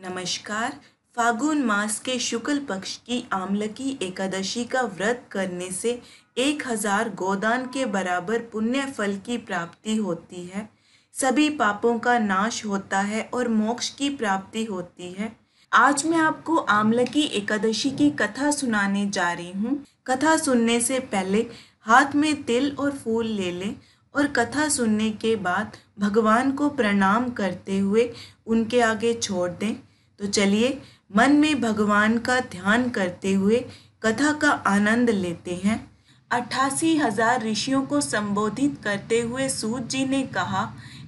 नमस्कार। फागुन मास के शुक्ल पक्ष की आमलकी एकादशी का व्रत करने से एक हज़ार गोदान के बराबर पुण्य फल की प्राप्ति होती है। सभी पापों का नाश होता है और मोक्ष की प्राप्ति होती है। आज मैं आपको आमलकी एकादशी की कथा सुनाने जा रही हूँ। कथा सुनने से पहले हाथ में तिल और फूल ले लें और कथा सुनने के बाद भगवान को प्रणाम करते हुए उनके आगे छोड़ दें। तो चलिए मन में भगवान का ध्यान करते हुए कथा का आनंद लेते हैं। अट्ठासी हज़ार ऋषियों को संबोधित करते हुए सूत जी ने कहा,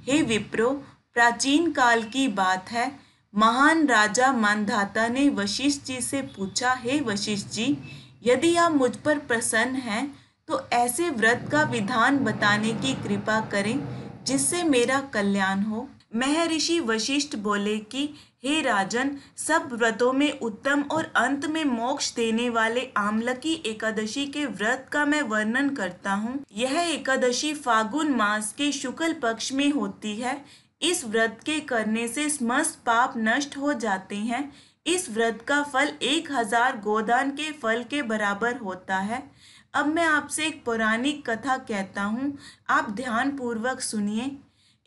हे विप्रो, प्राचीन काल की बात है। महान राजा मानधाता ने वशिष्ठ जी से पूछा, हे वशिष्ठ जी, यदि आप मुझ पर प्रसन्न हैं तो ऐसे व्रत का विधान बताने की कृपा करें जिससे मेरा कल्याण हो। महर्षि वशिष्ठ बोले कि, हे राजन, सब व्रतों में उत्तम और अंत में मोक्ष देने वाले आमलकी एकादशी के व्रत का मैं वर्णन करता हूँ। यह एकादशी फागुन मास के शुक्ल पक्ष में होती है। इस व्रत के करने से समस्त पाप नष्ट हो जाते हैं। इस व्रत का फल एक हज़ार गोदान के फल के बराबर होता है। अब मैं आपसे एक पौराणिक कथा कहता हूँ। आप ध्यान पूर्वक सुनिए।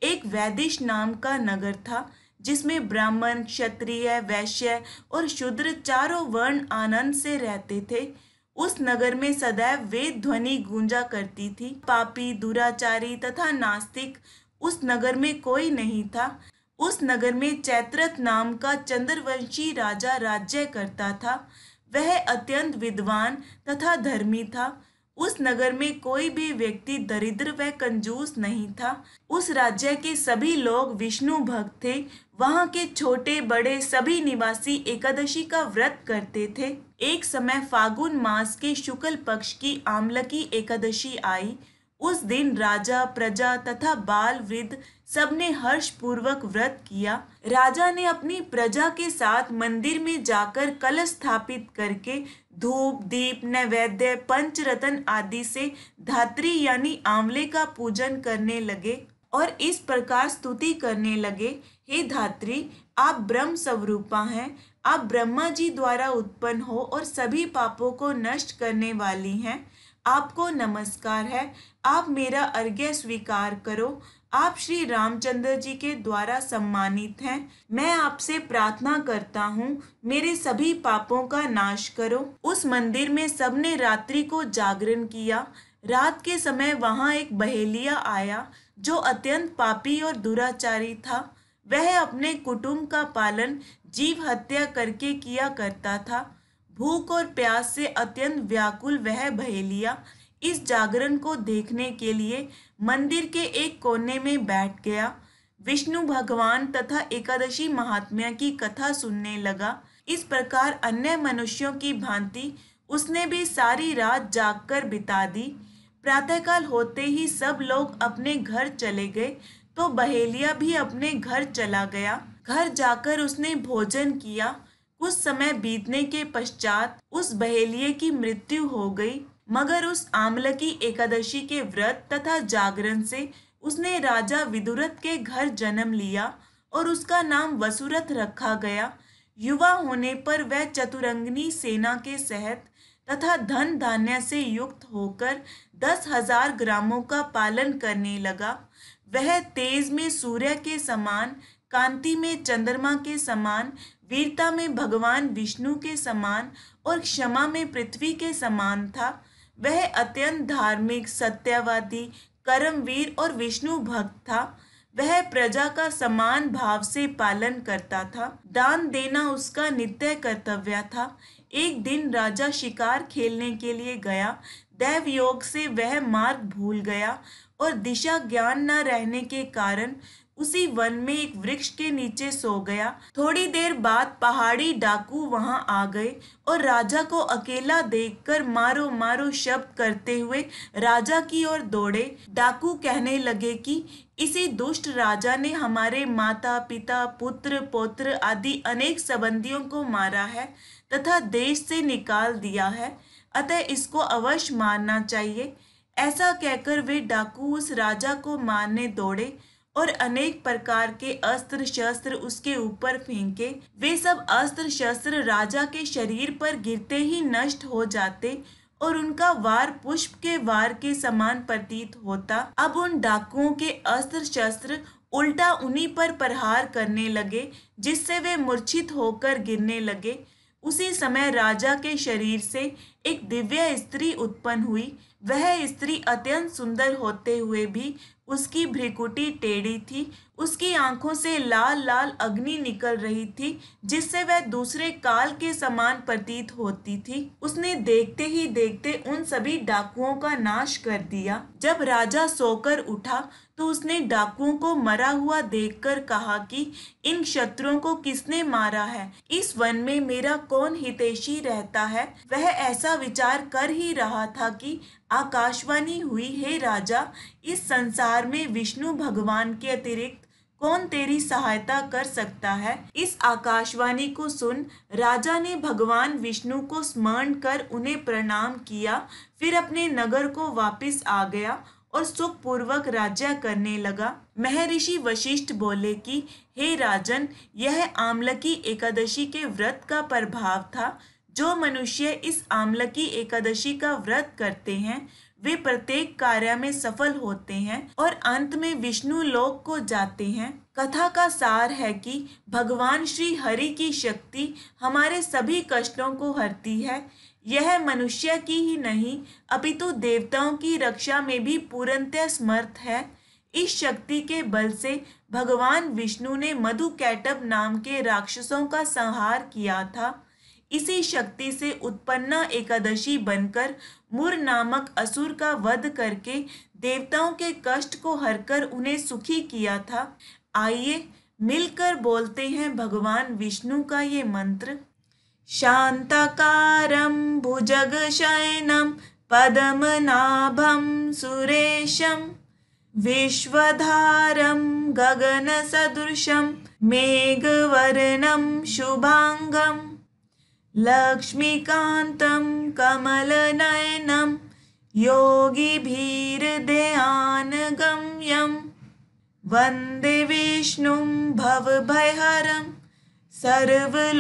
एक वैदिश नाम का नगर था, जिसमें ब्राह्मण, क्षत्रिय, वैश्य और शूद्र चारों वर्ण आनंद से रहते थे। उस नगर में सदैव वेद ध्वनि गूंजा करती थी। पापी, दुराचारी तथा नास्तिक उस नगर में कोई नहीं था। उस नगर में चैत्रत नाम का चंद्रवंशी राजा राज्य करता था। वह अत्यंत विद्वान तथा धर्मी था। उस नगर में कोई भी व्यक्ति दरिद्र व कंजूस नहीं था। उस राज्य के सभी लोग विष्णु भक्त थे। वहाँ के छोटे, बड़े सभी निवासी एकादशी का व्रत करते थे। एक समय फागुन मास के शुक्ल पक्ष की आमलकी एकादशी आई। उस दिन राजा, प्रजा तथा बाल वृद्ध सबने हर्ष पूर्वक व्रत किया। राजा ने अपनी प्रजा के साथ मंदिर में जाकर कलश स्थापित करके धूप, दीप, नैवेद्य, पंचरतन आदि से धात्री यानी आंवले का पूजन करने लगे और इस प्रकार स्तुति करने लगे, हे धात्री, आप ब्रह्म स्वरूपा हैं। आप ब्रह्मा जी द्वारा उत्पन्न हो और सभी पापों को नष्ट करने वाली हैं। आपको नमस्कार है। आप मेरा अर्घ्य स्वीकार करो। आप श्री रामचंद्र जी के द्वारा सम्मानित हैं। मैं आपसे प्रार्थना करता हूँ, मेरे सभी पापों का नाश करो। उस मंदिर में सबने रात्रि को जागरण किया। रात के समय वहाँ एक बहेलिया आया, जो अत्यंत पापी और दुराचारी था। वह अपने कुटुंब का पालन जीव हत्या करके किया करता था। भूख और प्यास से अत्यंत व्याकुल वह बहेलिया इस जागरण को देखने के लिए मंदिर के एक कोने में बैठ गया। विष्णु भगवान तथा एकादशी महात्म्या की कथा सुनने लगा। इस प्रकार अन्य मनुष्यों की भांति उसने भी सारी रात जागकर बिता दी। प्रातःकाल होते ही सब लोग अपने घर चले गए तो बहेलिया भी अपने घर चला गया। घर जाकर उसने भोजन किया। कुछ समय बीतने के पश्चात उस बहेलिए की मृत्यु हो गई। मगर उस आमलकी एकादशी के व्रत तथा जागरण से उसने राजा विदुरथ के घर जन्म लिया और उसका नाम वसुरथ रखा गया। युवा होने पर वह चतुरंगनी सेना के सहत तथा धन धान्य से युक्त होकर दस हज़ार ग्रामों का पालन करने लगा। वह तेज में सूर्य के समान, कांति में चंद्रमा के समान, वीरता में भगवान विष्णु के समान और क्षमा में पृथ्वी के समान था। वह अत्यंत धार्मिक, सत्यवादी, कर्मवीर और विष्णु भक्त था। वह प्रजा का समान भाव से पालन करता था। दान देना उसका नित्य कर्तव्य था। एक दिन राजा शिकार खेलने के लिए गया। दैव योग से वह मार्ग भूल गया और दिशा ज्ञान न रहने के कारण उसी वन में एक वृक्ष के नीचे सो गया। थोड़ी देर बाद पहाड़ी डाकू वहाँ आ गए और राजा को अकेला देखकर मारो मारो शब्द करते हुए राजा की ओर दौड़े। डाकू कहने लगे कि, इसी दुष्ट राजा ने हमारे माता पिता पुत्र पौत्र आदि अनेक संबंधियों को मारा है तथा देश से निकाल दिया है, अतः इसको अवश्य मारना चाहिए। ऐसा कहकर वे डाकू उस राजा को मारने दौड़े और अनेक प्रकार के अस्त्र शस्त्र उसके ऊपर फेंके। वे सब अस्त्र शस्त्र राजा के शरीर पर गिरते ही नष्ट हो जाते और उनका वार पुष्प के वार के समान प्रतीत होता। अब उन डाकुओं के अस्त्र शस्त्र उल्टा उन्हीं पर प्रहार करने लगे, जिससे वे मूर्छित होकर गिरने लगे। उसी समय राजा के शरीर से एक दिव्य स्त्री उत्पन्न हुई। वह स्त्री अत्यंत सुंदर होते हुए भी उसकी भ्रिकुटी टेढ़ी थी, उसकी आँखों से लाल लाल अग्नि निकल रही थी, जिससे वह दूसरे काल के समान प्रतीत होती थी। उसने देखते ही देखते उन सभी डाकुओं का नाश कर दिया। जब राजा सोकर उठा तो उसने डाकुओं को मरा हुआ देखकर कहा कि इन शत्रुओं को किसने मारा है? इस वन में मेरा कौन हितेशी रहता है? वह ऐसा विचार कर ही रहा था कि आकाशवाणी हुई, हे राजा, इस संसार में विष्णु भगवान के अतिरिक्त कौन तेरी सहायता कर सकता है? इस आकाशवाणी को सुन राजा ने भगवान विष्णु को स्मरण कर उन्हें प्रणाम किया, फिर अपने नगर को वापस आ गया और सुख पूर्वक राज्य करने लगा। महर्षि वशिष्ठ बोले कि, हे राजन, यह आमलकी एकादशी के व्रत का प्रभाव था। जो मनुष्य इस आमलकी एकादशी का व्रत करते हैं, वे प्रत्येक कार्य में सफल होते हैं और अंत में विष्णु लोक को जाते हैं। कथा का सार है कि भगवान श्री हरि की शक्ति हमारे सभी कष्टों को हरती है। यह मनुष्य की ही नहीं, अपितु देवताओं की रक्षा में भी पूर्णतः समर्थ है। इस शक्ति के बल से भगवान विष्णु ने मधु कैटब नाम के राक्षसों का संहार किया था। इसी शक्ति से उत्पन्ना एकादशी बनकर मुर नामक असुर का वध करके देवताओं के कष्ट को हरकर उन्हें सुखी किया था। आइए मिलकर बोलते हैं भगवान विष्णु का ये मंत्र। शांताकारं भुजगशयनं पद्मनाभं सुरेशं विश्वधारं गगनसदृशं मेघवर्णं शुभाङ्गम् लक्ष्मीकान्तं कमलनयनं योगिभिर्ध्यानगम्यं वंदे विष्णुं भवभयहरं सर्वलोकैकनाथम्